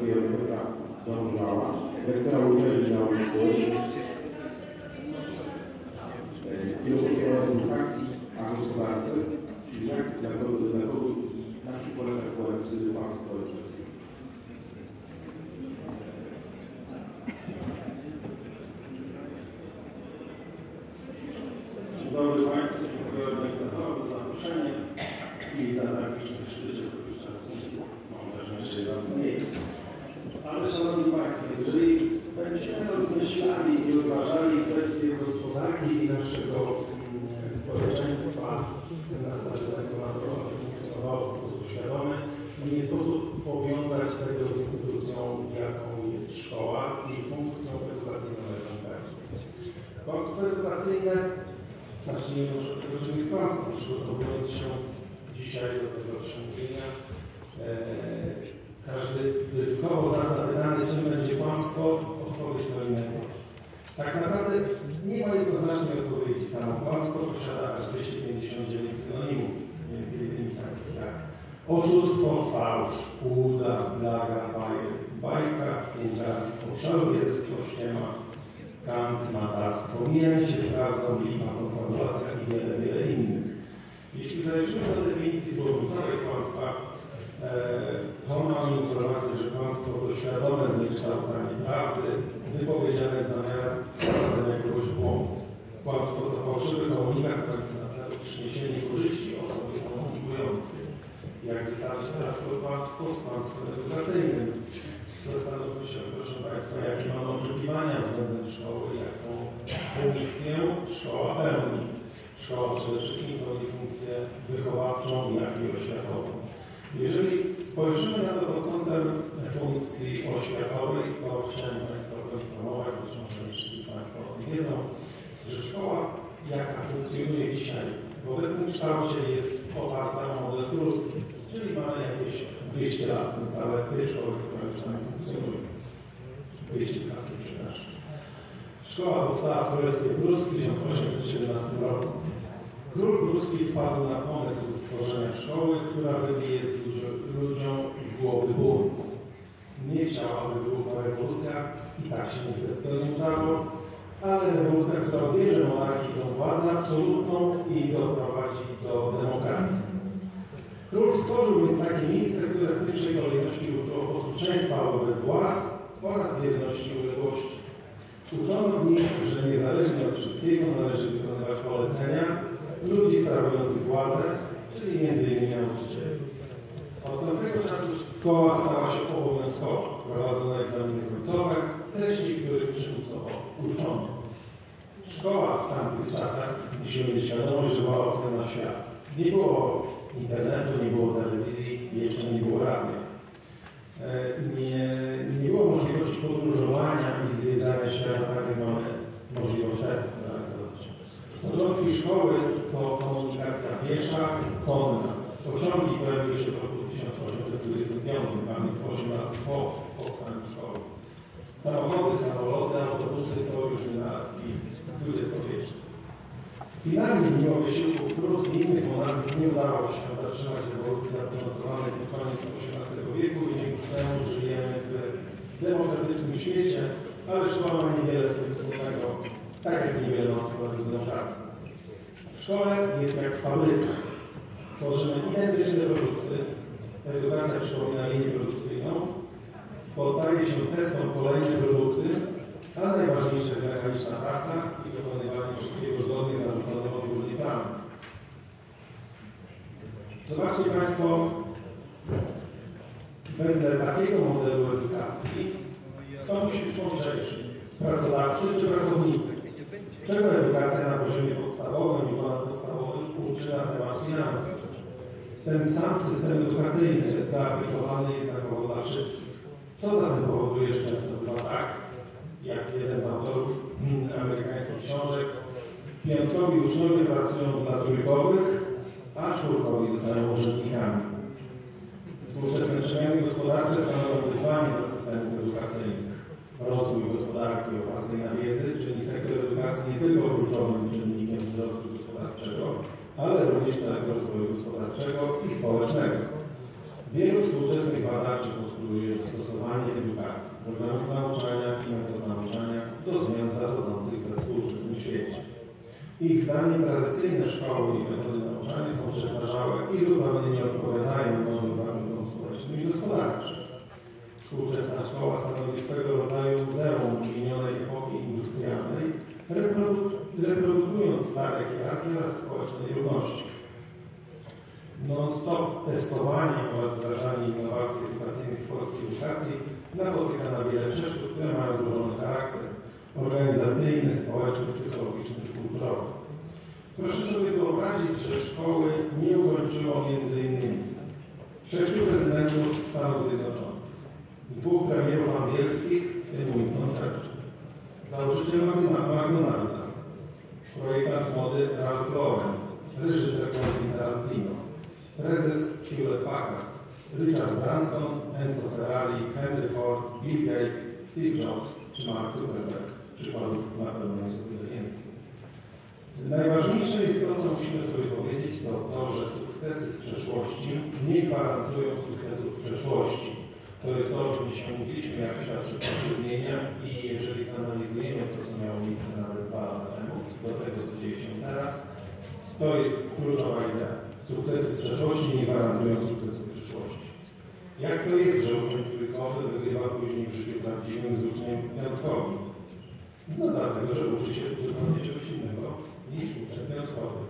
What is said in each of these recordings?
Rebeka Dążała, lektora uczelni na umiejętności filozofii oraz edukacji, a gospodarce, czyli jak dla kogo, dla kogo i na czym polega wkład wstydu państwa obywatelskiego. Dzień dobry Państwu, dziękuję organizatorom za zaproszenie i za tak liczne przybycie, bo już teraz mam wrażenie, że jest nas mniej. Ale Szanowni Państwo, jeżeli będziemy rozmyślali i rozważali kwestie gospodarki i naszego mm, społeczeństwa nastawionego na to, aby funkcjonowało w sposób świadomy, nie sposób powiązać tego z instytucją, jaką jest szkoła i funkcją edukacyjną, jaką pełni. Kłamstwo edukacyjne Zacznijmy może od tego, czym jest kłamstwo, przygotowując się dzisiaj do tego przemówienia. E, każdy wyrywkowo zna zapytany, czym będzie kłamstwo, odpowie co innego. Tak naprawdę nie ma jednoznacznej odpowiedzi. Samo kłamstwo posiada aż 259 synonimów, między innymi takich jak oszustwo, fałsz, uda, blaga, bajer, bajka, półgarstwo, szalbierstwo, ściema, kant, matactwo, mijanie się z prawdą, lipa, konfabulacja i wiele, wiele innych. Jeśli zajrzymy do definicji słownikowej kłamstwa, e, to mamy informację, że kłamstwo to świadome zniekształcanie prawdy, wypowiedziane z zamiarem wprowadzenia kogoś w błąd. Kłamstwo to fałszywy komunikat mający na celu przyniesienie korzyści osobie komunikującej. Jak zestawić teraz to kłamstwo z kłamstwem edukacyjnym? Zastanówmy się, proszę Państwa, jakie mamy oczekiwania względem szkoły, jaką funkcję szkoła pełni. Szkoła przede wszystkim pełni funkcję wychowawczą, jak i oświatową. Jeżeli spojrzymy na to pod kątem funkcji oświatowej, to chciałem Państwa poinformować, być może nie wszyscy z Państwa o tym wiedzą, że szkoła, jaka funkcjonuje dzisiaj w obecnym kształcie jest oparta na model pruski, czyli mamy jakieś 200 lat, całe tej szkoły, która już tam funkcjonuje. 200 stawkiem, przepraszam. Szkoła powstała w Królestwie Pruskim w 1817 roku. Król Pruski wpadł na pomysł stworzenia szkoły, która wybije z ludzi- ludziom z głowy bunt. Nie chciał, aby wybuchła rewolucja i tak się niestety nie udało, ale rewolucja, która odbierze monarchii tą władzę absolutną i doprowadzi do demokracji. Król stworzył więc takie miejsce, które w pierwszej kolejności uczyło posłuszeństwa wobec władz oraz wierności i uległości. Uczono w nich, że niezależnie od wszystkiego należy wykonywać polecenia ludzi sprawujących władzę, czyli m.in. nauczycieli. Od tamtego czasu szkoła stała się obowiązkowa. Wprowadzono egzaminy końcowe, treści, których przymusowo uczono. Szkoła w tamtych czasach, musimy mieć świadomość, że była oknem na świat. Nie było internetu, nie było telewizji, jeszcze nie było radia. E, Nie, nie było możliwości podróżowania i zwiedzania świata, tak jak mamy możliwość teraz realizować. Początki szkoły to komunikacja piesza, konna. Pociągi pojawiły się w roku 1825, a więc 8 lat po powstaniu szkoły. Samochody, samoloty, autobusy to już wynalazki dwudziestowieczne. Finalnie, mimo wysiłków Prus i innych monarchów, nie udało się zatrzymać rewolucji zapoczątkowanej pod koniec XVIII wieku i dzięki temu żyjemy w demokratycznym świecie, ale szkoła ma niewiele z tym tak jak niewiele ma wspólnego z. W szkole jest jak w fabryce. Tworzymy identyczne produkty. Edukacja przypomina linię produkcyjną. Poddaje się testom kolejne produkty, a najważniejsze jest mechaniczna praca i wykonywanie wszystkiego zgodnie z Zobaczcie Państwo, wedle takiego modelu edukacji, kto musi być mądrzejszy? Pracodawcy czy pracownicy? Czego edukacja na poziomie podstawowym i ponadpodstawowym uczy na temat finansów? Ten sam system edukacyjny zaaplikowany jednakowo dla wszystkich. Co zatem powoduje, że często bywa tak, jak jeden z autorów amerykańskich książek, Piątkowi uczniowie pracują dla trójkowych, a czwórkowi zostają urzędnikami. Współczesne przemiany gospodarcze stanowią wyzwanie dla systemów edukacyjnych. Rozwój gospodarki opartej na wiedzy czyli sektor edukacji nie tylko kluczowym czynnikiem wzrostu gospodarczego, ale również całego rozwoju gospodarczego i społecznego. Wielu współczesnych badaczy postuluje dostosowanie edukacji, programów nauczania i metod nauczania do zmian zachodzących stosowanie zdaniem tradycyjne szkoły i metody nauczania są przestarzałe i zupełnie nie odpowiadają nowym warunkom społecznym i gospodarczym. Współczesna szkoła stanowi swego rodzaju muzeum minionej epoki industrialnej, reprodu- reprodukując stare hierarchie oraz społeczne nierówności. Non-stop testowanie oraz wdrażanie innowacji edukacyjnych w polskiej edukacji napotyka na wiele przeszkód, które mają złożony charakter organizacyjny, społeczny, psychologiczny kulturowy. Proszę sobie wyobrazić, że szkoły nie ukończyło innymi sześciu prezydentów Stanów Zjednoczonych, dwóch premierów angielskich, w tym Winston Churchill, założyciel McDonalda, projektant mody Ralph Lauren, reżyser Quentin Tarantino, prezes Hewlett Packard, Richard Branson, Enzo Ferrari, Henry Ford, Bill Gates, Steve Jobs czy Mark Zuckerberg. Przykładów na pewno jest. Najważniejsze jest to, co musimy sobie powiedzieć, to to, że sukcesy z przeszłości nie gwarantują sukcesów w przeszłości. To jest to, o czym dzisiaj mówiliśmy, jak świat szybko się zmienia i jeżeli zanalizujemy to, co miało miejsce nawet dwa lata temu, do tego, co dzieje się teraz, to jest kluczowa idea. Sukcesy z przeszłości nie gwarantują sukcesu w przyszłości. Jak to jest, że uczeń trójkowy wygrywa później w życiu prawdziwym z uczniem piątkowym? No dlatego, że uczy się zupełnie czegoś innego niż uczeń piątkowy.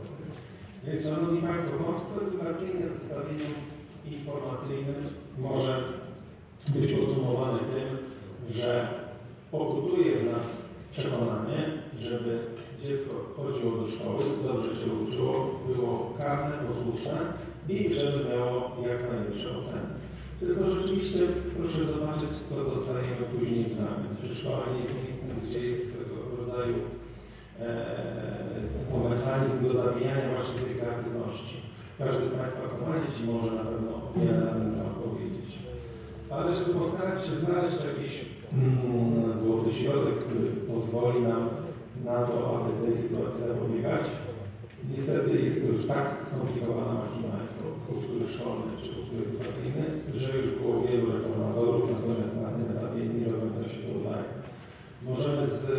Więc Szanowni Państwo, kłamstwo edukacyjne w zestawieniu informacyjnym może być podsumowane tym, że pokutuje w nas przekonanie, żeby dziecko chodziło do szkoły, dobrze się uczyło, było karne, posłuszne i żeby miało jak najlepsze oceny. Tylko rzeczywiście proszę zobaczyć, co dostajemy później w zamian. Czy szkoła nie jest miejscem, gdzie jest swego rodzaju e, mechanizm do zabijania właśnie tej kreatywności. Każdy z Państwa, kto ma może na pewno wiele na ten temat powiedzieć. Ale żeby postarać się znaleźć jakiś mm, złoty środek, który pozwoli nam na to, aby tej sytuacji zapobiegać, niestety jest to już tak skomplikowana machina jak ustrój szkolny czy ustrój edukacyjny, że już było wielu reformatorów, natomiast na tym etapie nie do końca się to. Możemy z e,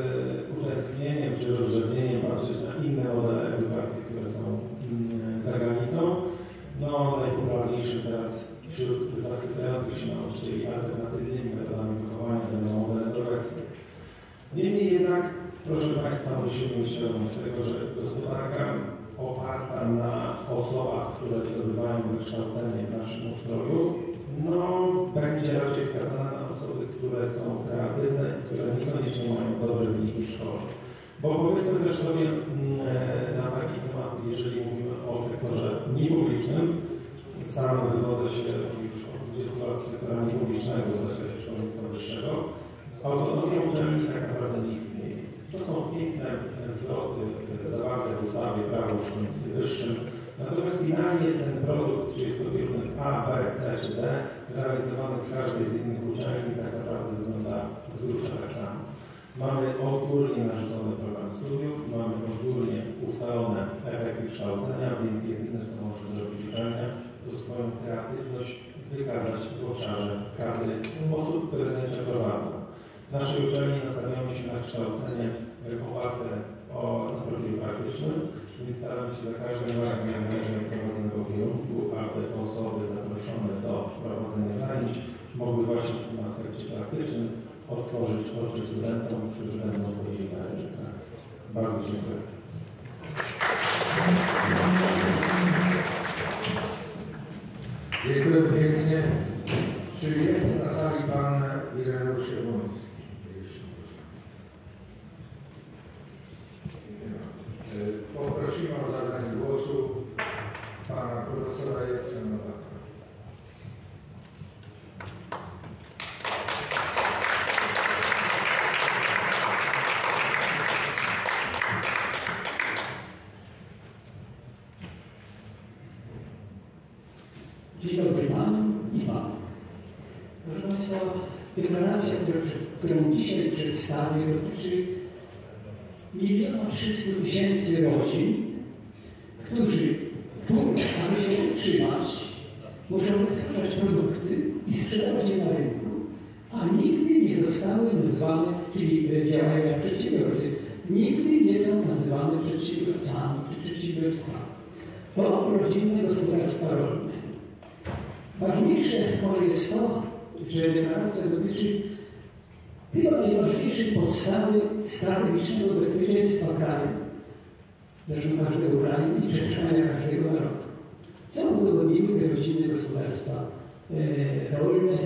utęsknieniem czy rozrzewnieniem patrzeć na inne modele edukacji, które są mm, za granicą. No, najpopularniejszym teraz wśród zachwycających się nauczycieli alternatywnymi metodami wychowania będą modele norweskie. Niemniej jednak, proszę Państwa, musimy mieć świadomość tego, że gospodarka oparta na osobach, które zdobywają wykształcenie w naszym ustroju, no, będzie raczej skazana które są kreatywne i które niekoniecznie mają dobre wyniki w szkole. Bo powiedzmy też sobie mm, e, na taki temat, jeżeli mówimy o sektorze niepublicznym, sam wywodzę się już od 20 lat z sektora niepublicznego w zakresie szkolnictwa wyższego, autonomia uczelni tak naprawdę nie istnieje. To są piękne zwroty zawarte w ustawie prawo szkolnictwie wyższym, natomiast finalnie ten produkt, czy jest to kierunek A, B, C czy D, realizowany w każdej z innych uczelni tak naprawdę wygląda z grubsza tak samo. Mamy odgórnie narzucony program studiów, mamy odgórnie efekty kształcenia, więc jedyne co może zrobić uczelnia, to swoją kreatywność wykazać w obszarze kadry osób, które zajęcia prowadzą. W naszej uczelni nastawiamy się na kształcenie oparte o profilu praktycznym, więc staramy się za każdym razem, niezależnie od prowadzonego kierunku, aby osoby zaproszone do prowadzenia zajęć mogły właśnie w tym aspekcie praktycznym otworzyć oczy studentom, którzy będą wchodzili na pracy. Bardzo dziękuję. Dziękuję pięknie. Czy jest na sali pan Ireneusz Jabłoński? Poprosimy o zabranie głosu pana profesora Jacka Nowaka. Dzień dobry Panom i Panom. Proszę Państwa, deklaracja, którą, dzisiaj przedstawię, dotyczy miliona trzystu tysięcy rodzin, którzy, które, aby się utrzymać, muszą wytwarzać produkty i sprzedawać je na rynku, a nigdy nie zostały nazwane, czyli działają jak przedsiębiorcy, nigdy nie są nazywane przedsiębiorcami czy przedsiębiorstwami. To rodzinne gospodarstwa rolne. Ważniejsze może jest to, że deklaracja dotyczy chyba najważniejszej podstawy strategicznego bezpieczeństwa kraju, zresztą każdego kraju i przetrwania każdego narodu. Co udowodniły te rodzinne gospodarstwa? E, rolne,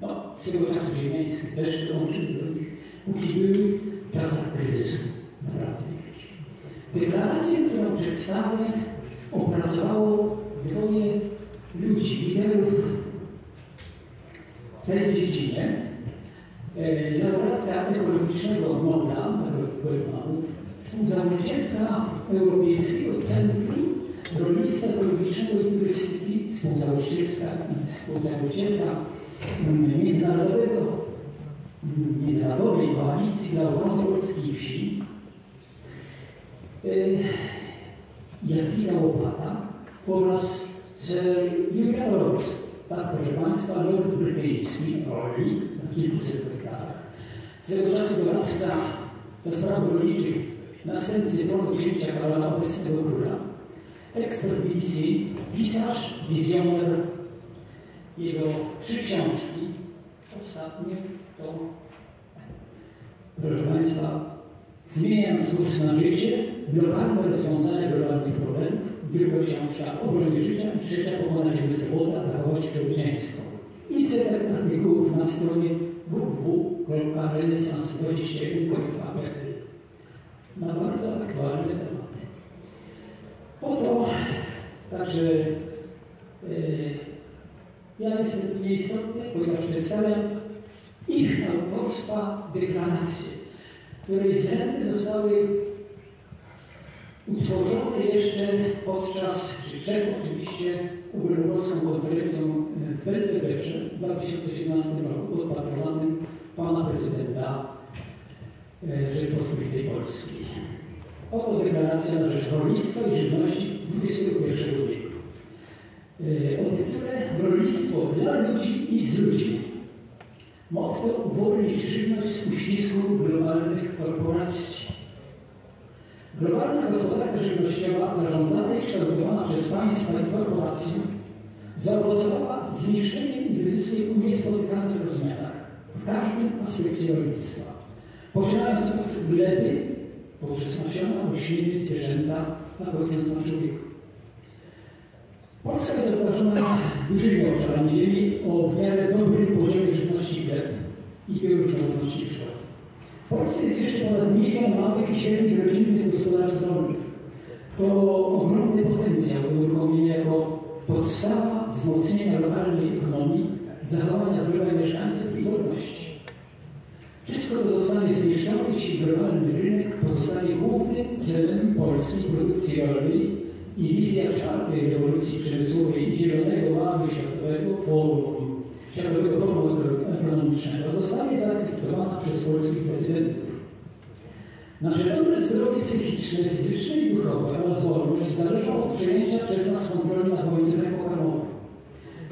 no, swego czasu ziemiańskie też dołączyły do nich, póki były w czasach kryzysu, naprawdę. Deklarację, którą przedstawię, opracowało dwoje ludzi, liderów tej dziedzinie. E, laureatka ekologicznego Nobla, Goldmanów, współzałożycielka Europejskiego Centrum Rolnictwa Ekologicznego i Turystyki, współzałożycielka współzałożycielka mm, Międzynarodowego, mm, Międzynarodowej Koalicji dla Ochrony Polskiej Wsi, e, Jadwiga Łopata oraz Sir Julian Ross, tak proszę Państwa, lord brytyjski, Orlik, na kilkuset hektarach. Swego czasu doradca do spraw rolniczych, następcy tronu księcia Karola, obecnego króla, ekspert BBC, pisarz, wizjoner, jego trzy książki, ostatnie to, proszę Państwa, Zmieniając kurs na życie, lokalne rozwiązania globalnych problemów, druga książka w obronie życia trzecia pokonać bezrobota, zachować człowieczeństwo. I setek artykułów na stronie www.renesans21.pl na bardzo aktualne tematy. Oto także yy, ja jestem tu nieistotny, ponieważ przedstawiam ich autorstwa deklaracje której zęby zostały utworzone jeszcze podczas, czy przed oczywiście ogólnopolską konferencją w Belwederze w 2017 roku pod patronatem pana prezydenta e, Rzeczypospolitej Polskiej. Oto deklaracja na rzecz rolnictwa i żywności XXI wieku. E, o tytule Rolnictwo dla ludzi i z ludźmi. Motto uwolnić żywność z uścisku globalnych korporacji. Globalna gospodarka żywnościowa zarządzana i kształtowana przez państwa i korporacje zaowocowała zniszczeniem i wyzyskiem w niespotykanych rozmiarach w każdym aspekcie rolnictwa. Poczynając od gleby, poprzez nasiona, rośliny, zwierzęta, a kończąc na człowieku. Polska jest obdarzona dużymi obszarami ziemi o w miarę dobrym poziomie żyzności gleb i bioróżnorodności szkół. W Polsce jest jeszcze ponad milion małych i średnich rodzinnych gospodarstw rolnych. To ogromny potencjał uruchomienia jako podstawa wzmocnienia lokalnej ekonomii, zachowania zdrowia mieszkańców i wolności. Wszystko to zostanie zniszczone, jeśli globalny rynek pozostanie głównym celem polskiej produkcji rolnej i wizja czwartej rewolucji przemysłowej i zielonego ładu światowego forum, światowego forum ekonomicznego zostanie zaakceptowana przez polskich prezydentów. Nasze dobre zdrowie psychiczne, fizyczne i duchowe oraz wolność zależą od przejęcia przez nas kontroli nad łańcuchem pokarmowym.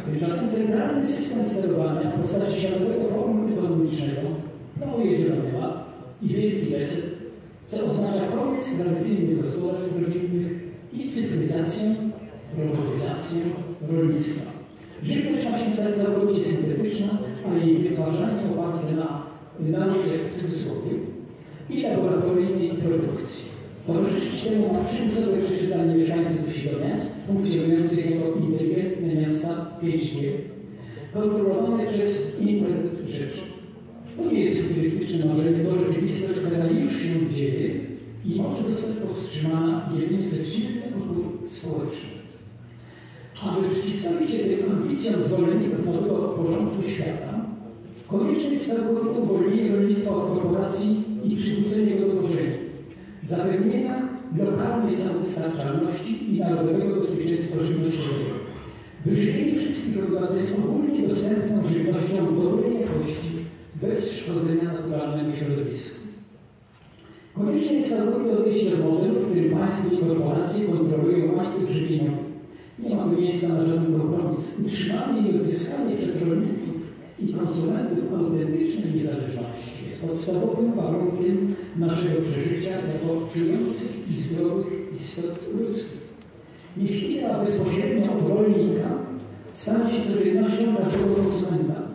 Tymczasem centralny system sterowania w postaci Światowego Forum Ekonomicznego planuje Zielony Ład i Wielki Reset, co oznacza koniec tradycyjnych gospodarstw rodzinnych i cyfryzację, robotyzację rolnictwa. Żywność ma się stać całkowicie syntetyczna, a jej wytwarzanie oparte na nauce w cudzysłowie i laboratoryjnej produkcji. Towarzyszyć temu przymusowe przeczytanie mieszkańców wsi do miast, funkcjonujących jako inteligentne miasta 5G, kontrolowane przez internet rzeczy. To nie jest futurystyczne marzenie, to rzeczywistość, która już się dzieje i może zostać powstrzymana jedynie przez silny opór społeczny. Aby przeciwstawić się tym ambicjom zwolenników nowego porządku świata, konieczne jest całkowite uwolnienie rolnictwa od korporacji i przywrócenie go do korzeni, zapewnienia lokalnej samowystarczalności i narodowego bezpieczeństwa żywnościowego, wyżywienie wszystkich obywateli ogólnie dostępną żywnością dobrej jakości, bez szkodzenia naturalnemu środowisku. Konieczne jest całkowite odejście od modelu, w którym państwo i korporacje kontrolują łańcuch żywieniowy. Nie ma tu miejsca na żaden kompromis. Utrzymanie i odzyskanie przez rolników i konsumentów autentycznej niezależności jest podstawowym warunkiem naszego przeżycia jako czujących i zdrowych istot ludzkich. Niech idea bezpośrednio od rolnika stanie się codziennością każdego konsumenta.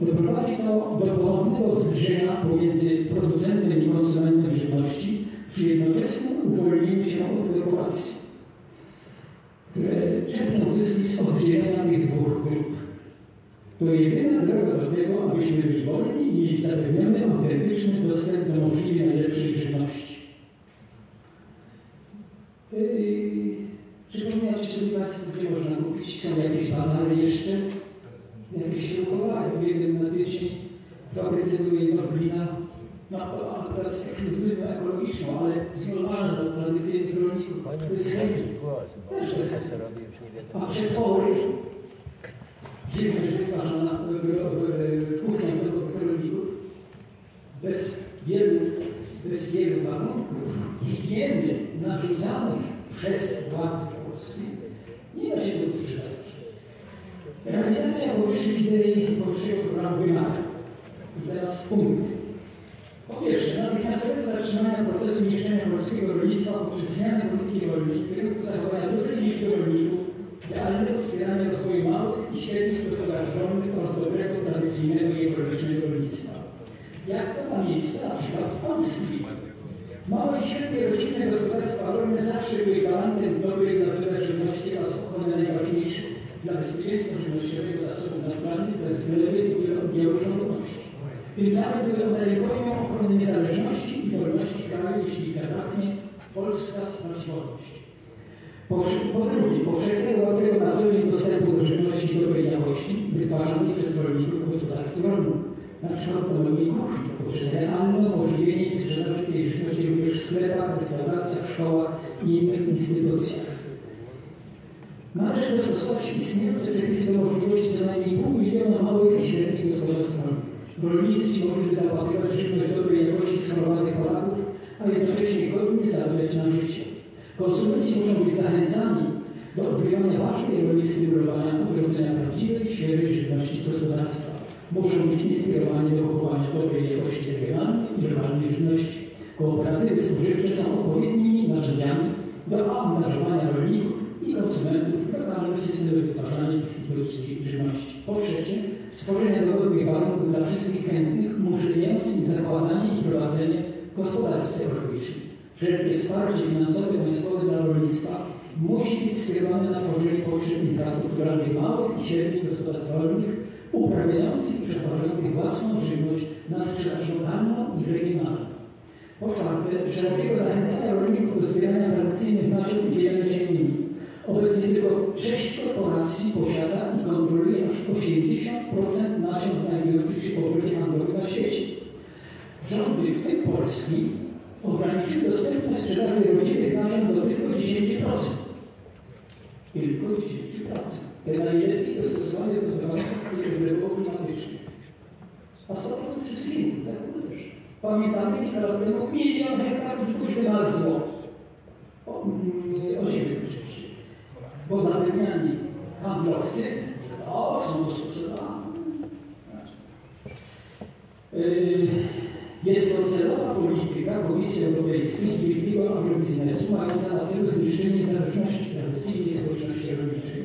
Doprowadzi to do ponownego zbliżenia pomiędzy producentem i konsumentem żywności przy jednoczesnym uwolnieniu się od korporacji, które czerpią zyski z oddzielenia tych dwóch grup. To jedyna droga do tego, abyśmy byli wolni i mieli zapewniony autentyczny dostęp do możliwie najlepszej żywności. Yy, przypominacie sobie Państwo, gdzie można kupić? Są jakieś bazary jeszcze? Jakieś się uchowają. W jednym na tydzień w fabryce były jedna glina, no to a teraz ekskluzywną ekologiczną, ale znormalną dla tradycyjnych rolników. To jest chemii. Też bez chemii. A przetwory żywność wytwarzana w, kuchniach rolników bez wielu, bez wielu warunków higieny narzucanych przez władze polskie nie da się sprzedać. Realizacja powyższego programu wymaga. I teraz punkty. Po pierwsze, natychmiastowego zatrzymania procesu niszczenia polskiego rolnictwa poprzez zmianę polityki rolnej w kierunku zachowania dużej liczby rolników, realnego wspierania rozwoju małych i średnich gospodarstw rolnych oraz dobrego, tradycyjnego i ekologicznego rolnictwa. Jak to ma miejsce na przykład w Polsce? Małe i średnie rodzinne gospodarstwa rolne zawsze były gwarantem dobrej zdrowej żywności oraz ochrony najważniejszych dla bezpieczeństwa żywnościowego zasobów naturalnych bez gleby i bioróżnorodności. Więc same były one rękojmią ochrony niezależności i wolności kraju, jeśli zabraknie Polska straci wolność. Po, po drugie, powszechnego łatwego na co dzień dostępu do żywności dobrej jakości wytwarzanej przez rolników gospodarstw rolnych, na przykład w domowej kuchni, poprzez realne umożliwienie sprzedaży tej żywności również w sklepach, restauracjach, szkołach i innych instytucjach. Należy dostosować istniejące przepisy możliwości co najmniej pół miliona małych i średnich gospodarstw rolnych. Rolnicy ci mogli zaopatrywać żywność dobrej jakości schorowanych Polaków, a jednocześnie godnie zarabiać na życie. Konsumenci muszą być zachęcani do odgrywania ważnej roli stymulowania odrodzenia prawdziwej, świeżej żywności gospodarstwa. Muszą być inspirowani do kupowania dobrej jakości regionalnej i lokalnej żywności. Kooperatywy spożywcze są odpowiednimi narzędziami do angażowania rolników i konsumentów w lokalne systemy wytwarzania i dystrybucji żywności. Po trzecie, stworzenie dogodnych warunków dla wszystkich chętnych, umożliwiając im zakładanie i prowadzenie gospodarstw ekologicznych. Wszelkie wsparcie finansowe państwowe dla rolnictwa musi być skierowane na tworzenie potrzeb infrastrukturalnych małych i średnich gospodarstw rolnych, uprawiających i przetwarzających własną żywność na sprzedaż lokalną i regionalną. Po czwarte, szerokiego zachęcania rolników do zbierania tradycyjnych nasion i się nimi. Obecnie tylko sześć korporacji posiada i kontroluje aż 80% nasion znajdujących się w obrocie handlowym na świecie. Rządy, w tym Polski, ograniczyły dostępność sprzedaży rodzimych nasion do tylko 10%. Tylko 10%. Te najlepiej dostosowane do warunków wylewu klimatycznych. A 100% wszystkich innych zakupy też. Pamiętamy kilka lat temu milion hektarów zbóż wymarzło. O, mm, o ziemię oczywiście. Bo zapewniani handlowcy o, są dostosowani. Yy, jest to celowa polityka Komisji Europejskiej i wielkiego agrobiznesu mająca na celu zniszczenie zależności tradycyjnej społeczności rolniczej.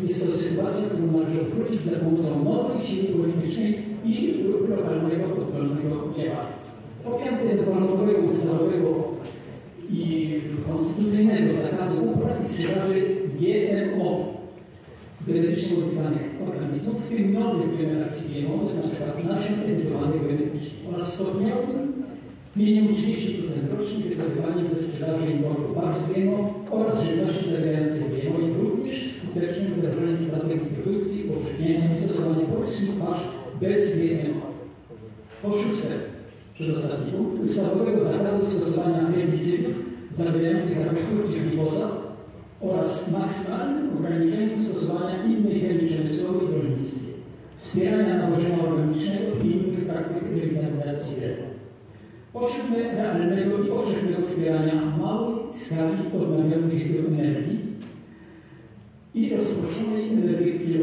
Jest to sytuacja, którą należy odwrócić za pomocą nowej siły politycznej i lokalnego kontrolnego działania. Po piąte, bezwarunkowego ustalowego i konstytucyjnego zakazu upraw i sprzedaży GMO, genetycznie modyfikowanych organizmów, w tym nowych generacji GMO, np. nasion edytowanych genetycznie oraz stopniowym minimum 30% rocznie wycofywaniem ze sprzedaży importu warstw GMO oraz żywności zawierającej GMO, jak również skutecznym wdrażaniem strategii produkcji, upowszechniania i stosowania polskich pasz bez GMO. Po szóste, przedostatni punkt, ustawowego zakazu stosowania herbicydów zawierających ametyl czy glifosat oraz maksymalnym ograniczeniem stosowania innej chemii przemysłowej w rolnictwie, wspierania nawożenia organicznego i innych praktyk rewitalizacji gleby. Po realnego i powszechnego wspierania małej skali odnawialnych źródeł energii i rozproszonej energetyki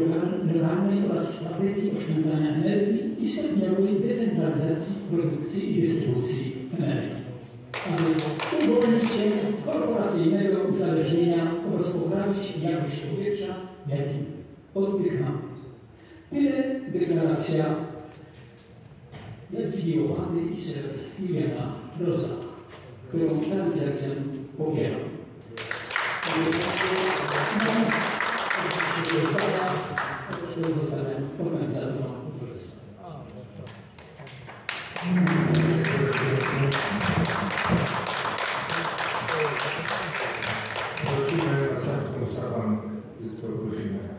lokalnej oraz strategii oszczędzania energii i stopniowej decentralizacji produkcji i dystrybucji energii, aby uwolnić się korporacyjnego uzależnienia oraz poprawić jakość powietrza, jakim oddychamy. Tyle deklaracja I ser Juliana Broza, którą całym sercem popieram. Zostałem organizatorem towarzystwa. Prosimy następną ustawę Wiktor Guzina.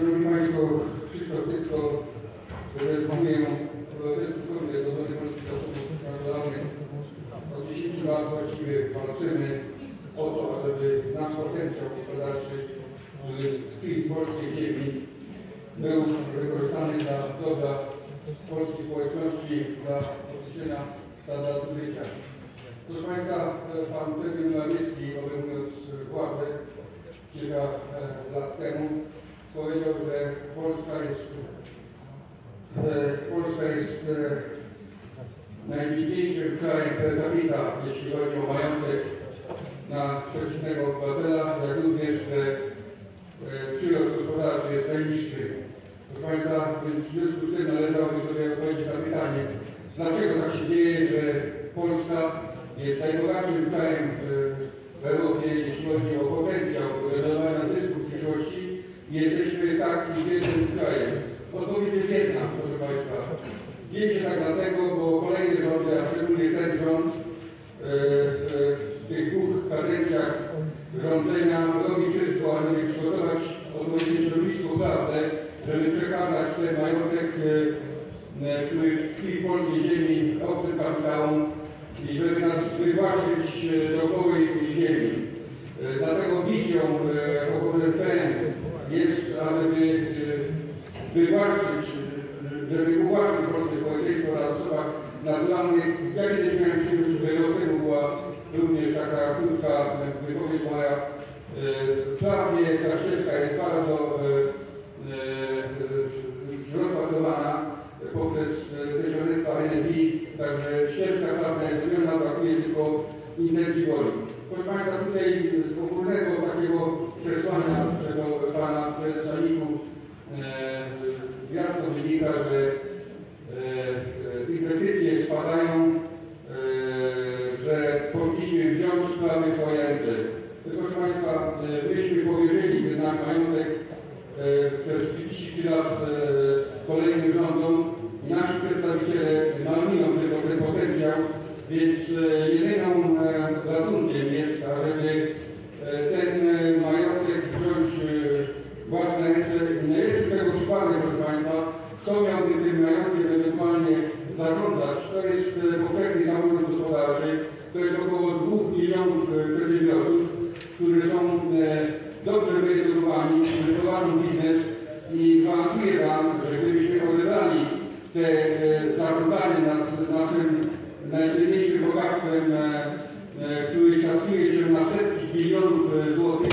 Szanowni Państwo, Krzysztof Tytko, reprezentuję Obywatelską Komitet Obrony Polskich Zasobów Narodowych. Od 10 lat właściwie walczymy o to, ażeby nasz potencjał gospodarczy, który tkwi w polskiej ziemi, był wykorzystany dla dobra polskiej społeczności, dla odczyna standardu życia. Proszę Państwa, Pan premier Morawiecki, obejmując władzę kilka e, lat temu, powiedział, że Polska jest, e, Polska jest e, najbiedniejszym krajem per capita, jeśli chodzi o majątek na przeciętnego obywatela, jak również, że e, przyrost gospodarczy jest najniższy. Proszę Państwa, więc w związku z tym należałoby sobie odpowiedzieć na pytanie, dlaczego tak się dzieje, że Polska jest najbogatszym krajem e, w Europie, jeśli chodzi o potencjał generowania zysku w przyszłości, jesteśmy tak biednym krajem. Odpowiedź jest jedna, proszę Państwa. Dzieje się tak dlatego, bo kolejne rządy, a szczególnie ten rząd e, w, tych dwóch kadencjach rządzenia robi wszystko, aby przygotować odpowiednie środowisko prawne, żeby przekazać ten majątek, e, e, który tkwi w polskiej ziemi obcym kapitałom i żeby nas wywłaszczyć e, dookoła ziemi. Dlatego misją OBWPN jest, aby wywłaszczyć, e, żeby uwłaszczyć polskie społeczeństwo na zasobach naturalnych. Ja kiedyś miałem przyjemność, że rok temu była również taka krótka e, wypowiedź moja. E, Prawnie ta ścieżka jest bardzo e, e, rozpracowana poprzez e, te środowiska NFI, także ścieżka prawna jest zrobiona, brakuje tylko intencji woli. Proszę Państwa, tutaj z ogólnego takiego przesłania naszego Pana Prezesa NIK-u e, jasno wynika, że e, e, inwestycje spadają, e, że powinniśmy wziąć sprawy w swoje ręce. Proszę Państwa, e, myśmy powierzyli ten nasz majątek e, przez 33 lat e, kolejnym rządom i nasi przedstawiciele marnują tylko ten potencjał, więc e, jedyną e, ratunkiem jest, ażeby e, ten e, majątek wziąć e, własne ręce. I Najlepszy tego przykładem, proszę Państwa, kto miałby tym majątkiem ewentualnie zarządzać, to jest e, powszechny samorząd gospodarczy, to jest około 2 milionów e, przedsiębiorców, którzy są e, dobrze wyedukowani, którzy prowadzą biznes i gwarantuję Wam, że gdybyśmy odebrali te e, zarządzanie nad naszym najcenniejszym bogactwem, e, e, który szacuje się na setki bilionów e, złotych,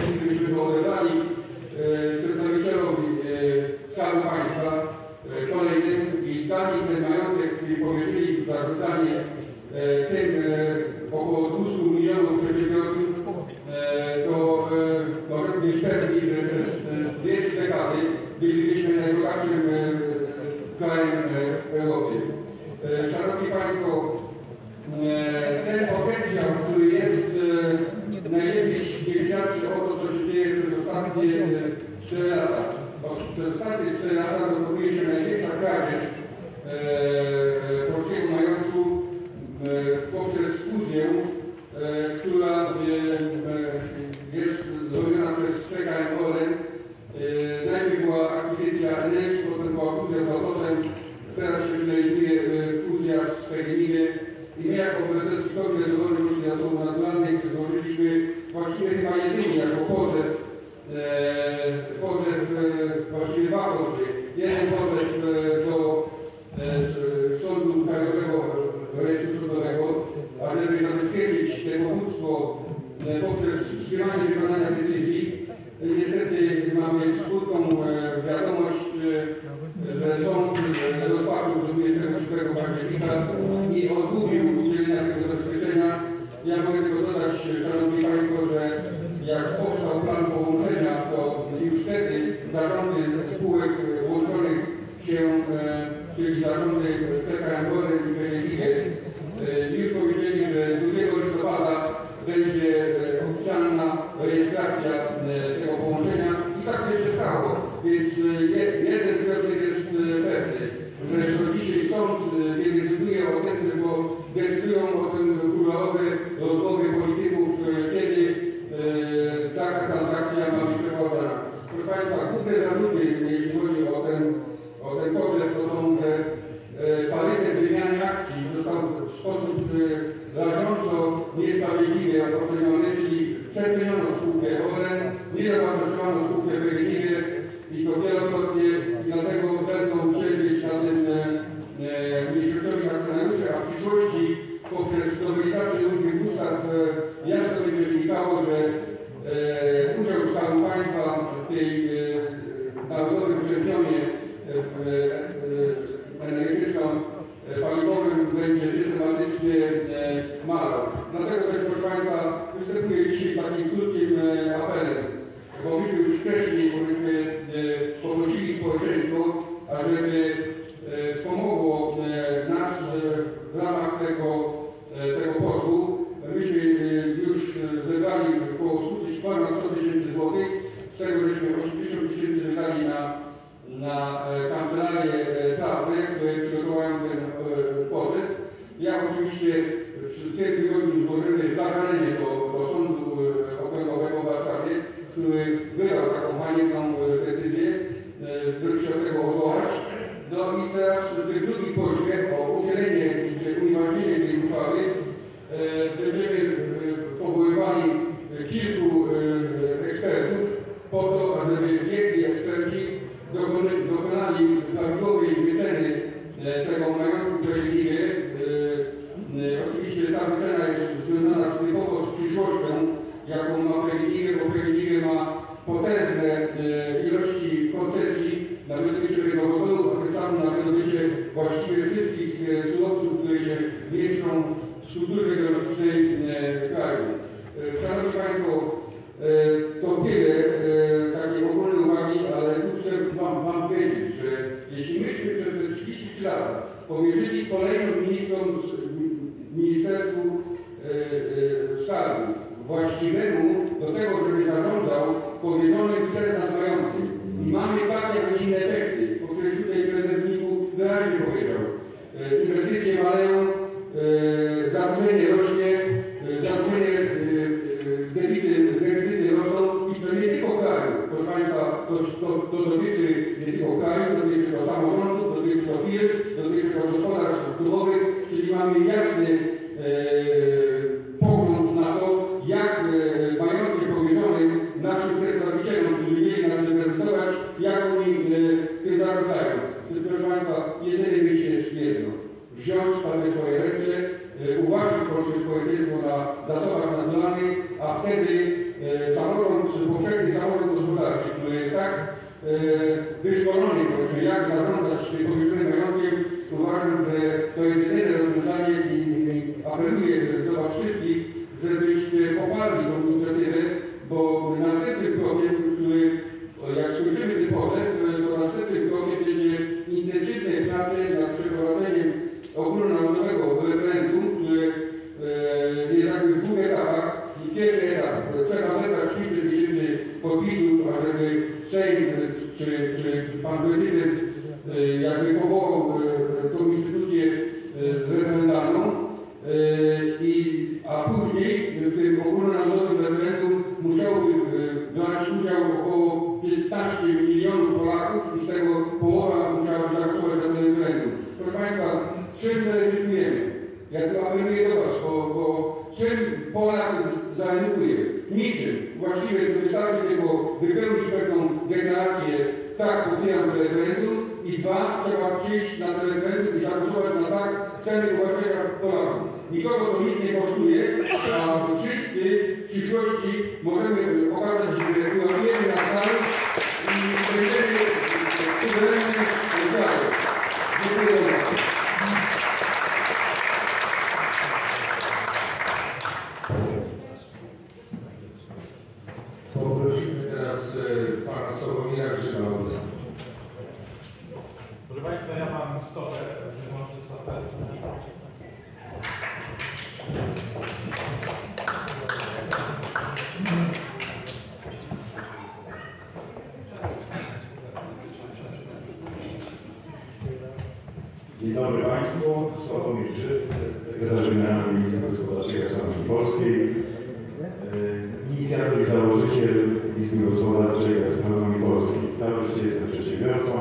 Cristo oddały e, swoje ręce, uwłaszczył polskie społeczeństwo na zasobach naturalnych, a wtedy e, samorząd, powszechny samorząd gospodarczy, który jest tak e, wyszkolony właśnie, jak zarządzać tym powierzonym majątkiem, uważam, że to jest jedyne rozwiązanie i apeluję do Was wszystkich, Proszę Państwa, ja mam stopę, także może stopę. Dzień dobry Państwu, Sławomir Grzyb, sekretarz generalny Izby Gospodarczej Gastronomii Polskiej, e, inicjator i założyciel Izby Gospodarczej Gastronomii Polskiej. Całe życie jestem przedsiębiorcą,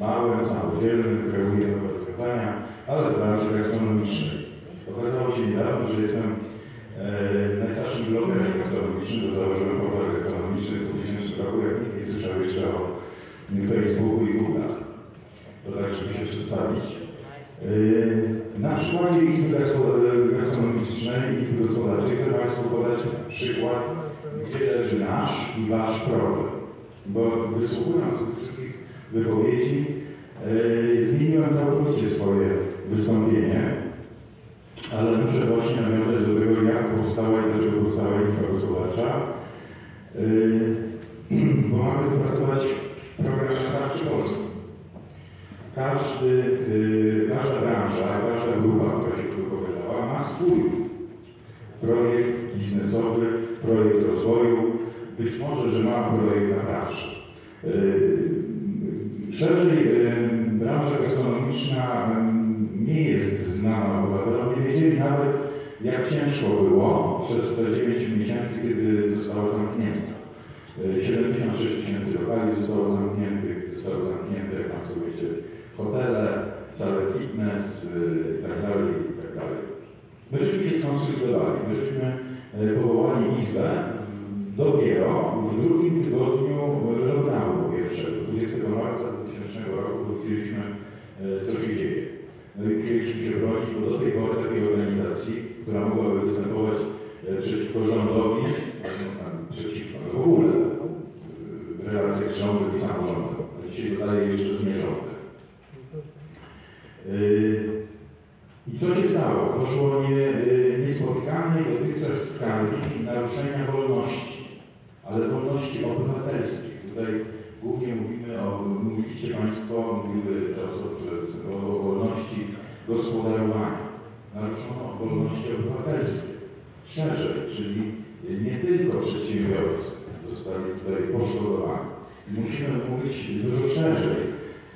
małym, samodzielnym, kreuję nowe rozwiązania, ale w branży gastronomicznej. Okazało się niedawno, że jestem e, najstarszym blogerem gastronomicznym, bo założyłem portal gastronomiczny w 2000 roku, jak nikt nie słyszał jeszcze o Facebooku i Google'ach. To tak, żeby się przedstawić. Yy, Na przykładzie Izby Gaspo- Gastronomicznej, Izby Gospodarczej chcę Państwu podać przykład, gdzie leży nasz i Wasz problem. Bo wysłuchując tych wszystkich wypowiedzi, yy, zmieniłem całkowicie swoje wystąpienie, ale muszę właśnie nawiązać do tego, jak powstała i dlaczego powstała Izba Gospodarcza. Yy, Bo mamy wypracować program naprawczy Polski. Każdy, y, każda branża, każda grupa, która się tu wypowiadała, ma swój projekt biznesowy, projekt rozwoju, być może, że ma projekt naprawczy. Y, Szerzej y, branża gastronomiczna y, nie jest znana obywatelom, nie wiedzieli nawet, jak ciężko było przez te 9 miesięcy, kiedy została zamknięta. Y, 76 tysięcy lokali zostało zamkniętych, zostało zamknięte, jak Państwo wiecie, hotele, sale fitness y, i tak tak. My żeśmy się skonsolidowali, my żeśmy y, powołali Izbę dopiero w drugim tygodniu lockdownu pierwszego, 20 marca 2000 roku, bo widzieliśmy, y, co się dzieje. No i musieliśmy się bronić, bo do tej pory takiej organizacji, która mogłaby występować y, przeciwko rządowi, przeciwko no, w ogóle y, w relacjach z rządem i samorządem. A Dzisiaj dodaje jeszcze z nierządem. Yy, I co się stało? Doszło do nie, yy, niespotykanej dotychczas skali naruszenia wolności, ale wolności obywatelskich. Tutaj głównie mówimy o, mówiliście Państwo, mówiły te osoby, które o wolności gospodarowania. Naruszono wolności obywatelskie. Szerzej, czyli nie tylko przedsiębiorcy zostali tutaj poszkodowani. Musimy mówić dużo szerzej,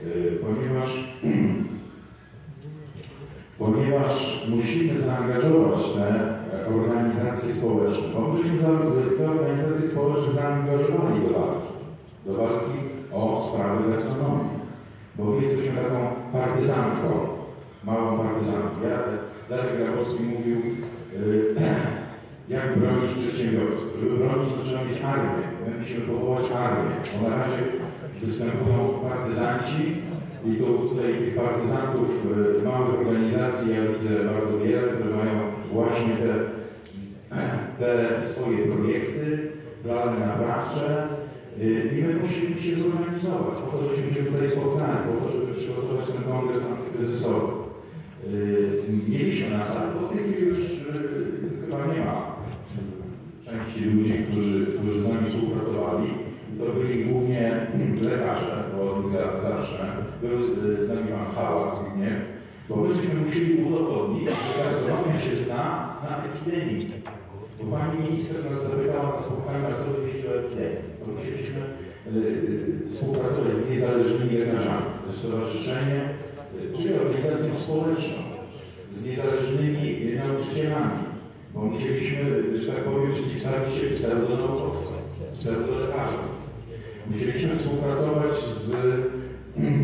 yy, ponieważ ponieważ musimy zaangażować te e, organizacje społeczne. Bo myśmy za- te organizacje społeczne zaangażowali do walki, do walki o sprawy gastronomii. Bo my jesteśmy taką partyzantką, małą partyzantką. Ja, Darek Grabowski mówił, y, jak bronić przedsiębiorców. Żeby bronić, trzeba mieć armię. My musimy powołać armię. Bo na razie występują partyzanci, i to tutaj tych partyzantów y, małych organizacji ja widzę bardzo wiele, które mają właśnie te, te swoje projekty, plany naprawcze y, i my musimy się zorganizować po to, żebyśmy się tutaj spotkali, po to, żeby przygotować ten kongres antykryzysowy. Y, Mieliśmy na sali, bo w tej chwili już chyba nie ma części ludzi, którzy, którzy z nami współpracowali. To byli głównie lekarze, bo od nich za- zacznę. Był z, nami pan Hałas, Zbigniew, bo myśmy musieli udowodnić, że gastronomia się zna na epidemii. Bo pani minister nas zapytała na spotkaniu, a co wy wiecie o epidemii. To musieliśmy y, współpracować z niezależnymi lekarzami, ze stowarzyszeniem, y, czyli organizacją społeczną, z niezależnymi y, nauczycielami, bo musieliśmy, że tak powiem, przeciwstawić się pseudonaukowcom, pseudolekarzom. Musieliśmy współpracować z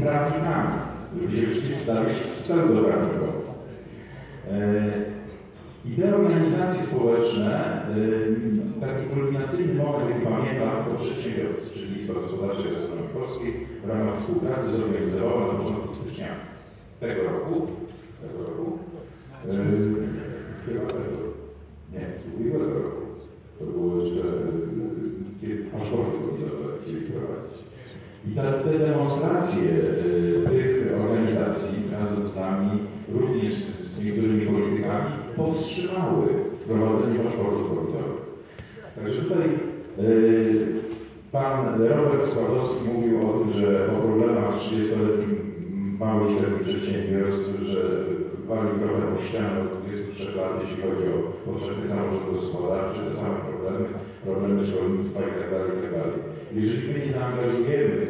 prawnikami, musieliśmy przeciwstawić pseudoprawnikom. E, I te organizacje społeczne, y, taki kulminacyjny moment, jaki pamiętam, to przedsiębiorcy, czyli Izba Gospodarcza Gastronomii Polskiej w ramach współpracy zorganizowała na początku stycznia tego roku, tego roku, yy, chyba tego, nie, ubiegłego roku, to było jeszcze, kiedy covidowe chcieli wprowadzić. I ta, te demonstracje yy, tych organizacji razem z nami, również z, niektórymi politykami, powstrzymały wprowadzenie paszportów covidowych. Także tutaj yy, pan Robert Składowski mówił o tym, że o problemach 30-letnich małych i średnich przedsiębiorstw, że wali trochę po ścianę od 23 lat, jeśli chodzi o powszechny samorząd gospodarczy, te same problemy, problemy szkolnictwa itd. itd. Jeżeli my nie zaangażujemy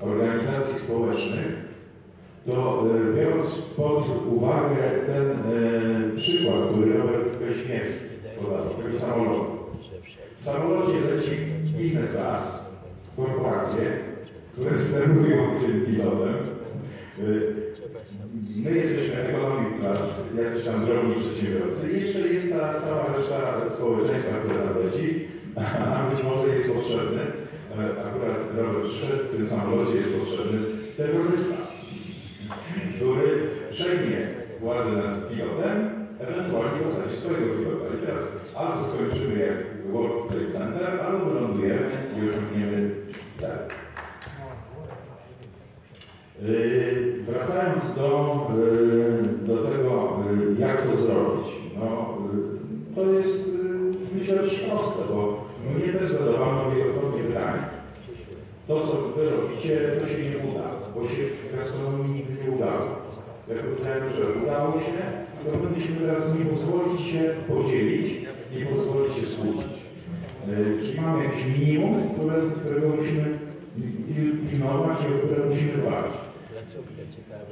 organizacji społecznych, to e, biorąc pod uwagę ten e, przykład, który Robert Weźmiewski podał, tego samolotu. W samolocie leci biznes class, korporacje, które sterują tym pilotem. My jesteśmy economic class, jacyś tam drobni przedsiębiorcy. Jeszcze jest ta cała reszta społeczeństwa, która tam leci, a być może jest potrzebny, e, akurat Robert przyszedł, w tym samolocie jest potrzebny terrorysta który przejmie władzę nad pilotem, ewentualnie posadzi swojego pilota. I teraz albo skończymy jak World Trade Center, albo wylądujemy i osiągniemy cel. Yy, wracając do, yy, do tego, yy, jak to zrobić. No, yy, to jest, myślę, już proste, bo mnie też zadawano wielokrotnie pytanie. To, co wy robicie, to się nie uda, bo się w gastronomii nigdy nie udało. Jak powiedziałem, że udało się, to my musimy teraz nie pozwolić się podzielić, nie pozwolić się skłócić. Czyli mamy jakieś minimum, które, którego musimy pil- pilnować i o które musimy dbać.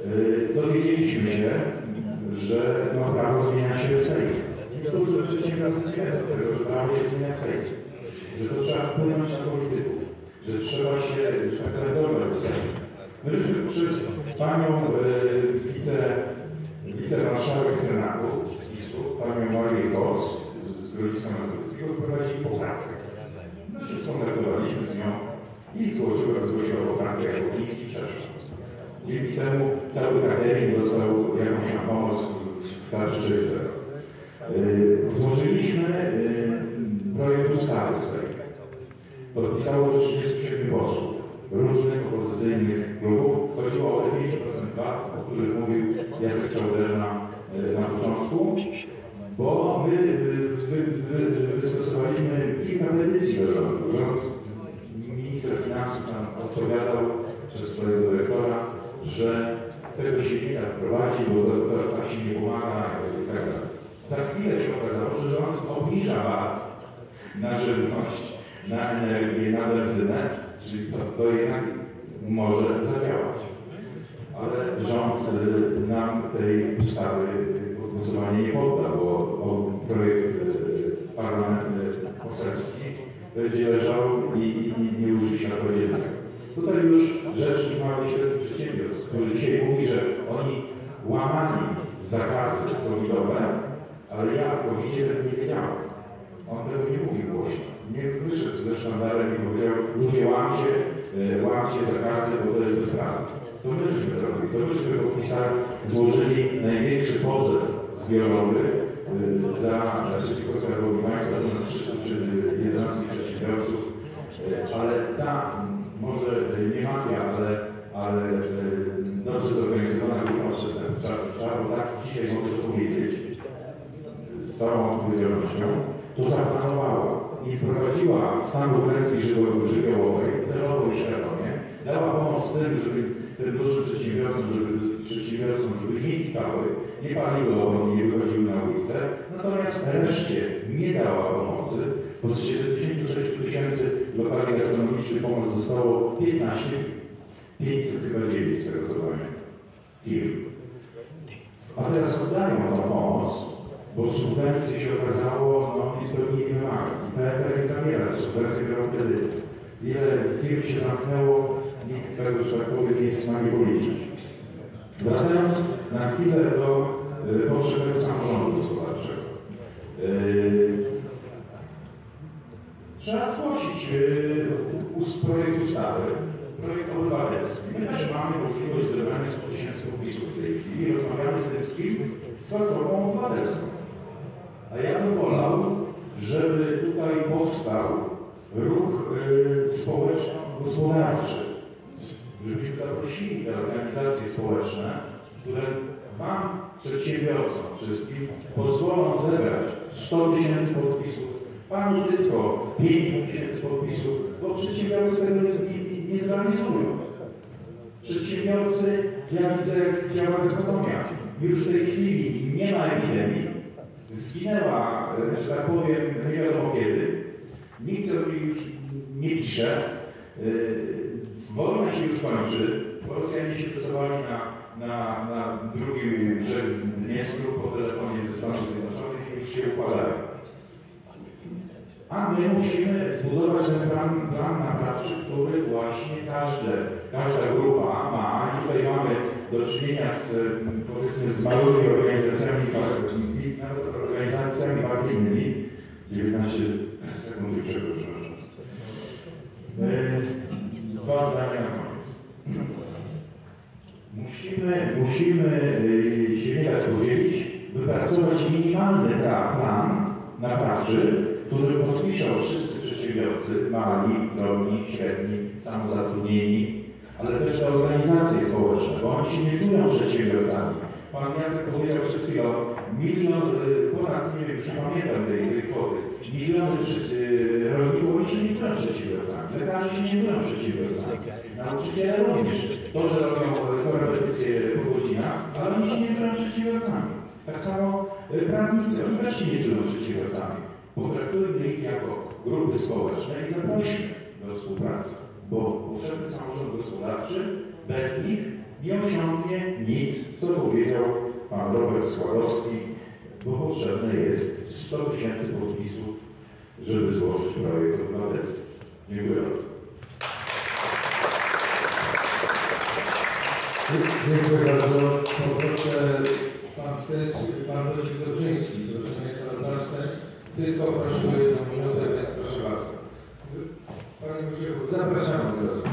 Yy, dowiedzieliśmy się, że no, prawo zmienia się w Sejmie. Niektórzy nie wiedzą tego, że prawo się zmienia w Sejmie. Że to trzeba wpłynąć na polityków. Że trzeba się, że tak w Sejmie. My żeśmy przez panią yy, wice, wicemarszałek Senatu z PiSu, panią Marię Kos z Grodziska Mazowieckiego wprowadzili poprawkę. No się skontaktowaliśmy z nią i zgłosiła, zgłosiła poprawkę jako PiS i przeszła. Dzięki temu cały KDI dostał jakąś pomoc w- w tarczy 6.0. Yy, Złożyliśmy yy, projekt ustawy w Sejmie. Podpisało to 37 posłów różnych opozycyjnych klubów. Chodziło o te 5% VAT, o których mówił Jacek Czałderna yy, na początku, bo my wy, wy, wystosowaliśmy kilka petycji do rządu. Rząd, minister finansów nam odpowiadał przez swojego dyrektora, że tego da wprowadzić, bo to, to nie pomaga i tak dalej. Za chwilę się okazało, że rząd obniża VAT na żywność, na energię, na benzynę, czyli to, to jednak może zadziałać. Ale rząd y, nam tej ustawy pod głosowanie nie podda, bo projekt y, parlament poselski będzie leżał i, i, i nie ujrzy światła dziennego. Tutaj już rzecznik małych i średnich przedsiębiorstw, który dzisiaj mówi, że oni łamali zakazy covidowe, ale ja w covid nie wiedziałem. On tego nie mówił głośno. Nie wyszedł ze sztandarem i powiedział, ludzie łamcie, y, łamcie zakazy, bo to jest bezprawne. To my żeśmy to robili, to my żeśmy podpisali, złożyli największy pozew zbiorowy y, za przeciwko Skarbowi Państwa, to na 311 przedsiębiorców, y, ale ta może y, nie mafia, ale, ale y, dobrze zorganizowana grupa przestępcza, bo tak dzisiaj mogę powiedzieć z całą odpowiedzialnością, to zaplanowała i wprowadziła stan żywio- żywiołowej celowo i świadomie, dała pomoc tym, żeby tym dużym przedsiębiorcom, żeby przedsiębiorcom, żeby nie fikały, nie paliły opon, nie wychodziły na ulicę, natomiast reszcie nie dała pomocy, bo z 76 tysięcy lokali gastronomicznych pomoc zostało 15, 500 chyba 9 z tego co pamiętam, firm. A teraz oddają tą pomoc, bo subwencje się okazało, no nie spełnili wymagań. I PFR nie zabiera subwencje do kredytu. Wiele firm się zamknęło, nikt tego, że tak powiem, nie jest w stanie policzyć. Wracając na chwilę do y, powszechnego samorządu gospodarczego. Y, trzeba zgłosić us- projekt ustawy, projekt obywatelski. My też mamy możliwość zebrania 100 tysięcy podpisów w tej chwili rozmawiamy z tym z Platformą Obywatelską. A ja bym wolał, żeby tutaj powstał ruch yy, społeczno-gospodarczy, żebyśmy zaprosili te organizacje społeczne, które Wam, przedsiębiorcom wszystkim, pozwolą zebrać 100 tysięcy podpisów, Pani tylko 500 tysięcy podpisów, bo przedsiębiorcy tego nie, nie, zrealizują. Przedsiębiorcy, ja widzę, jak działa gastronomia. Już w tej chwili nie ma epidemii. Zginęła, że tak powiem, nie wiadomo kiedy. Nikt o niej już nie pisze. E, Wojna się już kończy. Rosjanie się wysłali na, na, na drugim brzegu Dniestru po telefonie ze Stanów Zjednoczonych już się układają. A my musimy zbudować ten plan, plan naprawczy, który właśnie każde, każda grupa ma. I tutaj mamy do czynienia z, powiedzmy, z małymi organizacjami, i organizacjami partyjnymi. 19 sekund już przekroczyłem. Yy, Dwa zdania na koniec. Musimy, musimy yy, się nie dać podzielić, wypracować minimalny plan naprawczy, który podpiszą wszyscy przedsiębiorcy, mali, drobni, średni, samozatrudnieni, ale też te organizacje społeczne, bo oni się nie czują przedsiębiorcami. Pan Jacek powiedział przed chwilą, milion, y, ponad, nie wiem, już nie pamiętam tej, tej kwoty, miliony przy- y, rolników, się nie czują przedsiębiorcami, lekarze się nie czują przedsiębiorcami, nauczyciele również. To, że robią y, korepetycje po godzinach, ale oni się nie czują przedsiębiorcami. Tak samo y, prawnicy, oni też się nie czują przedsiębiorcami. Potraktujmy ich jako grupy społeczne i zaprośmy do współpracy, bo powszechny samorząd gospodarczy bez nich nie osiągnie nic, co powiedział pan Robert Składowski, bo potrzebne jest 100 tysięcy podpisów, żeby złożyć projekt obywatelski. Dziękuję bardzo. Dziękuję bardzo. Poproszę pan pan Wojciech Dobrzyński, proszę Państwa. Tylko proszę o jedną minutę, więc proszę bardzo. Panie Wojciechu, zapraszamy od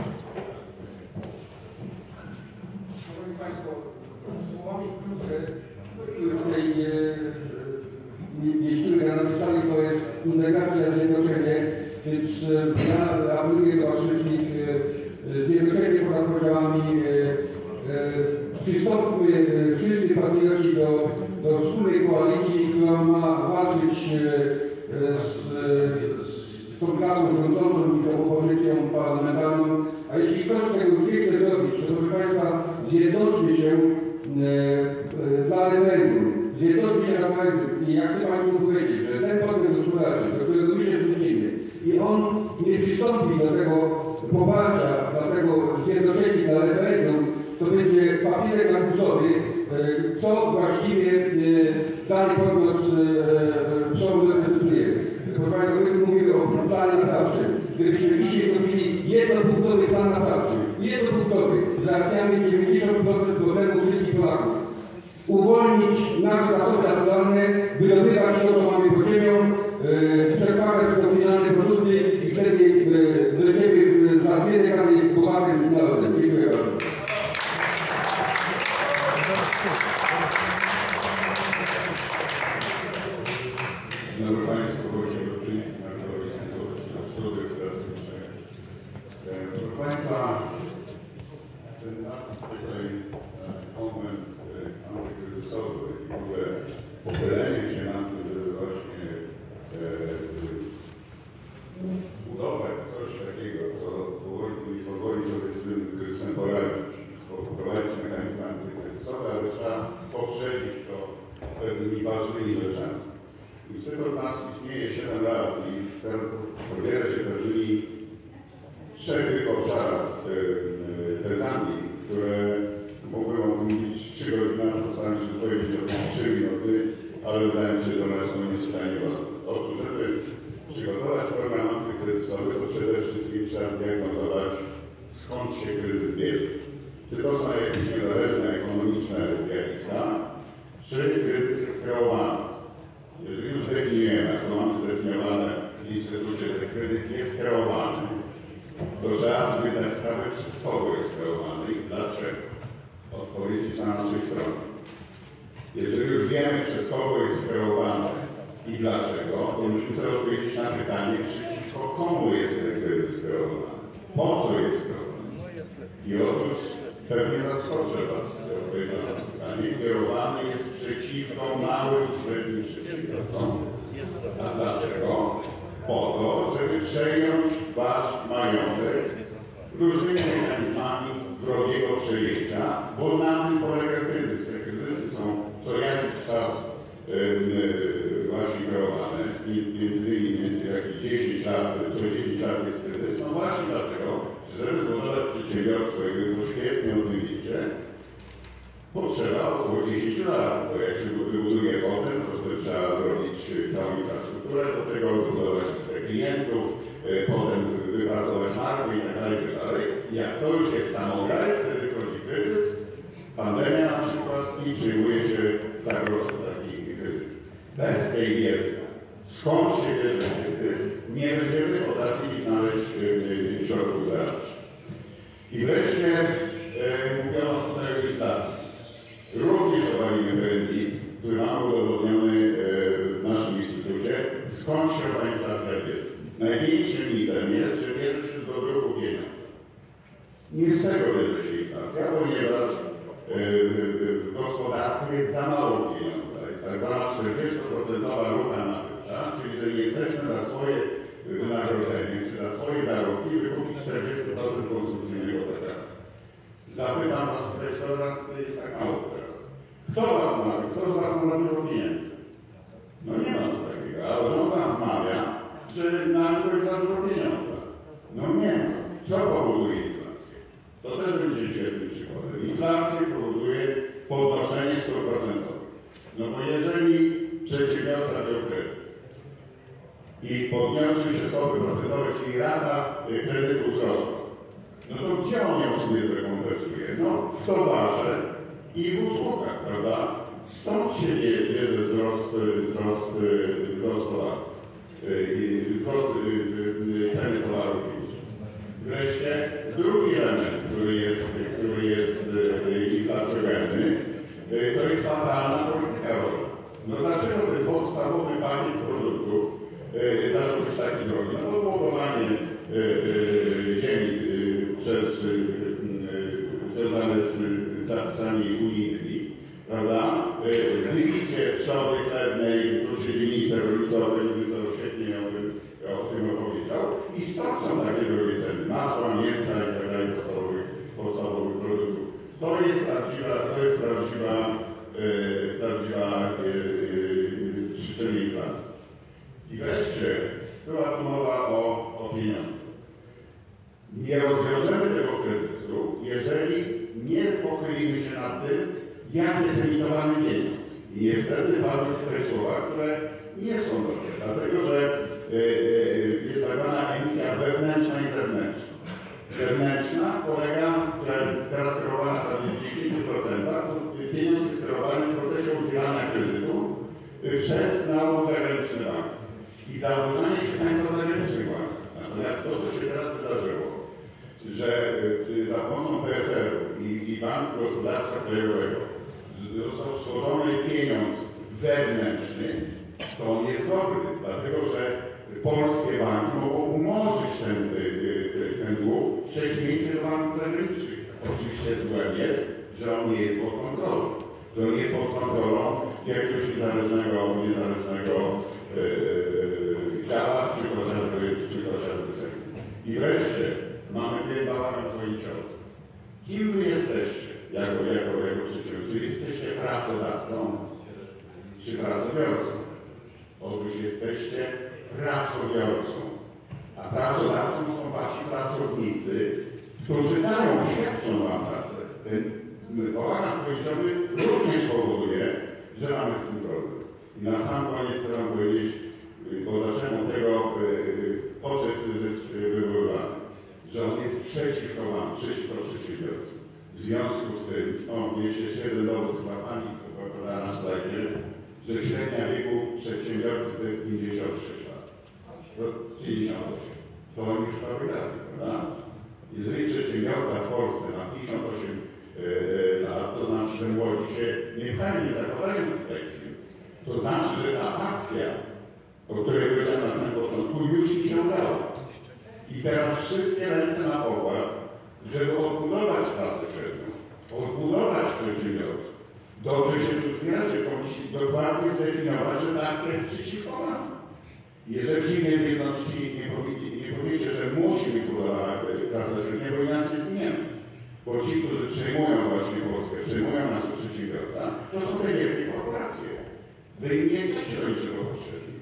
Yeah. idea E, to jest fatalna polityka rolna. No dlaczego ten podstawowy pakiet produktów zaczął e, być taki drogi? No podłowanie e, ziemi przez związane z zapisami unijnymi, prawda? Wybicie trzody chlebnej, proszę minister rolnictwa, będzie to świetnie o tym, o tym opowiedział. I stąd są takie drogie ceny, masła, mięsa i tak dalej, podstawowych, podstawowych produktów. To jest prawdziwa, to jest prawdziwa These are the 100 days of Akre, wydawaniu Twoich. Kim Wy jesteście? Jako, jako, jako przedsiębiorcy jesteście pracodawcą czy pracobiorcą? Otóż jesteście pracobiorcą. A pracodawcą są Wasi pracownicy, którzy dają, świadczą Wam pracę. Ten bałagan pojęciowy również powoduje, że mamy z tym problem. I na sam koniec chcę Wam powiedzieć, y, bo zacząłem od tego y, y, podczas że on jest przeciwko nam, przeciwko przedsiębiorcom. W związku z tym, o, jeszcze świetny dowód chyba pani na slajdzie, że średnia wieku przedsiębiorcy to jest 56 lat. To 58. To oni już to wygrali, prawda? Jeżeli przedsiębiorca w Polsce ma 58 yy, e, e, lat, to znaczy, że młodzi się nie nie zakładają tutaj firm. To znaczy, że ta akcja, o której powiedziałem na samym początku, już się udała. I teraz wszystkie ręce na pokład, żeby odbudować klasę średnią, odbudować przedsiębiorców. Dobrze się tu zbieracie, powinniście dokładnie zdefiniować, że ta akcja jest przeciwko. Jeżeli ci jedności nie, powie, nie powiecie, że musi być budowana klasa średnia, bo inaczej zginiemy. Bo ci, którzy przejmują właśnie Polskę, przejmują nasze przedsiębiorstwa, to są te wielkie korporacje. Wy nie jesteście do niczego potrzebni.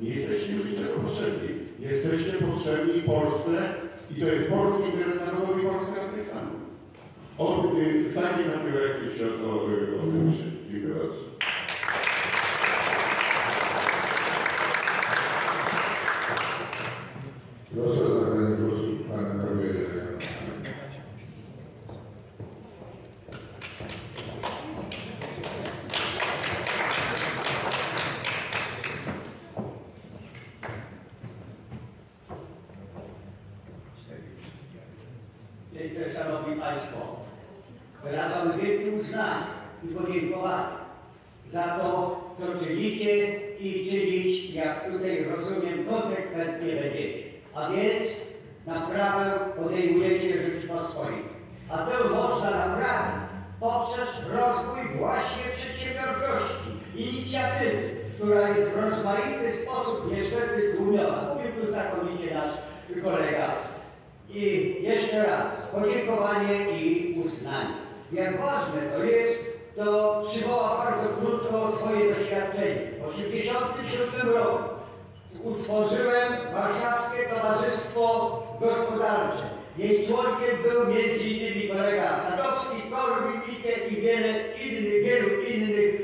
Nie jesteście do niczego potrzebni. Jesteście potrzebni Polsce i to jest polski interes narodowy i polska racja stanu. Od w takiej kategorii się o, o, o tym myślę. Dziękuję bardzo. Proszę o zabranie głosu pana Gabriela. Wielce Szanowni Państwo, wyrażam wielkie uznanie i podziękowanie za to, co czynicie i czynić, jak tutaj rozumiem, konsekwentnie będziecie. A więc naprawę podejmujecie Rzeczypospolitej. A to można naprawić poprzez rozwój właśnie przedsiębiorczości, inicjatywy, która jest w rozmaity sposób niestety tłumiona. Mówił tu znakomicie nasz kolega. I jeszcze raz podziękowanie i uznanie. Jak ważne to jest, to przywoła bardzo krótko swoje doświadczenie. W 1987 roku utworzyłem Warszawskie Towarzystwo Gospodarcze. Jej członkiem był m.in. kolega Sadowski, Korwin-Mikke i wiele innych, wielu innych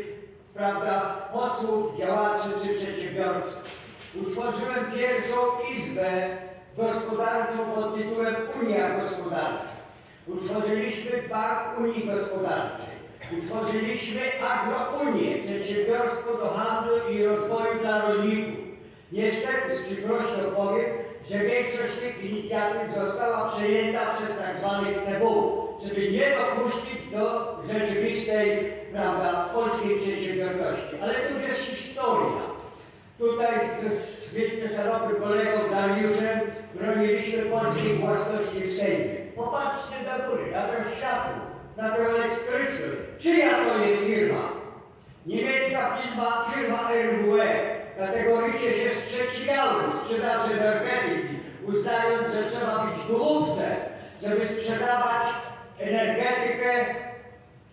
prawda, posłów, działaczy czy przedsiębiorców. Utworzyłem pierwszą izbę gospodarczą pod tytułem Unia Gospodarcza. Utworzyliśmy Bank Unii Gospodarczej. Utworzyliśmy Agrounię, przedsiębiorstwo do handlu i rozwoju dla rolników. Niestety z przykrością powiem, że większość tych inicjatyw została przejęta przez tak zwanych TBU, żeby nie dopuścić do rzeczywistej, prawda, polskiej przedsiębiorczości. Ale to już jest historia. Z, z wielce kolegą Dariuszem broniliśmy polskiej własności w Sejmie. Popatrzcie do góry, na to światło, na tę elektryczność. Czyja to jest firma? Niemiecka firma, firma RWE. Kategorycznie się sprzeciwiały sprzedaży energetyki, uznając, że trzeba być w żeby sprzedawać energetykę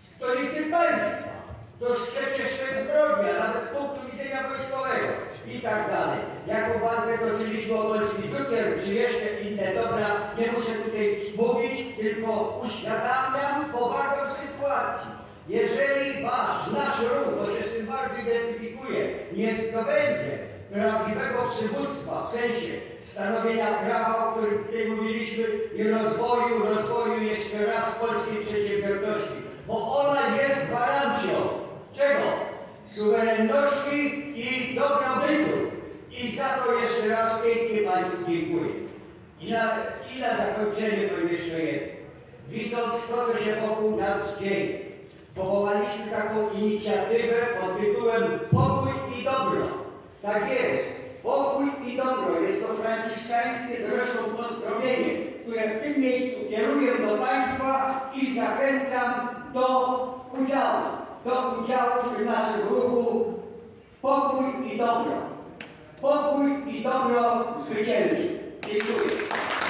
w stolicy państwa. Toż przecież to jest zbrodnia, nawet z punktu widzenia wojskowego i tak dalej. Jaką walkę toczyliśmy o polski cukier, czy jeszcze inne dobra, nie muszę tutaj mówić, tylko uświadamiam powagę sytuacji. Jeżeli wasz, nasz ruch, bo się z tym bardziej identyfikuje, nie zdobędzie prawdziwego przywództwa, w sensie stanowienia prawa, o którym tutaj mówiliśmy, i rozwoju, rozwoju jeszcze raz polskiej przedsiębiorczości, bo ona jest gwarancją czego? Suwerenności i dobrobytu. I za to jeszcze raz pięknie Państwu dziękuję. I na, I na zakończenie powiem jeszcze jedno. Widząc to, co się wokół nas dzieje, powołaliśmy taką inicjatywę pod tytułem Pokój i Dobro. Tak jest. Pokój i dobro. Jest to franciszkańskie zresztą pozdrowienie, które w tym miejscu kieruję do Państwa i zachęcam do udziału. Do udziału w naszym ruchu Pokój i dobro. Pokój i dobro zwycięży. Dziękuję.